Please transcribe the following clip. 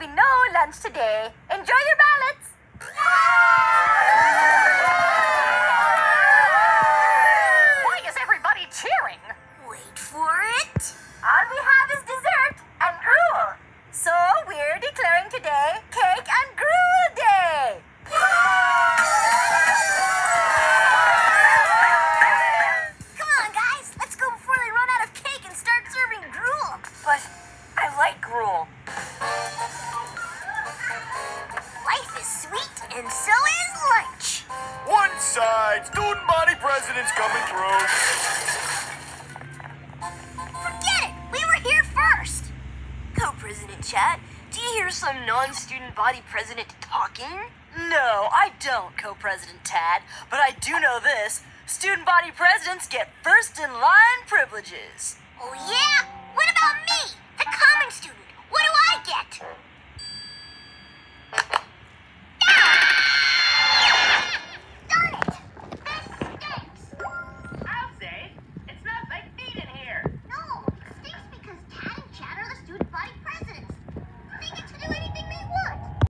be no lunch today. Enjoy your ballots! Why is everybody cheering? Wait for it. All we have is dessert and gruel. So we're declaring today Cake and so is lunch. One side, student body president's coming through. Forget it. We were here first. Co-President Chad, do you hear some non-student body president talking? No, I don't, Co-President Tad. But I do know this: student body presidents get first in line privileges. Oh, yeah? What about me?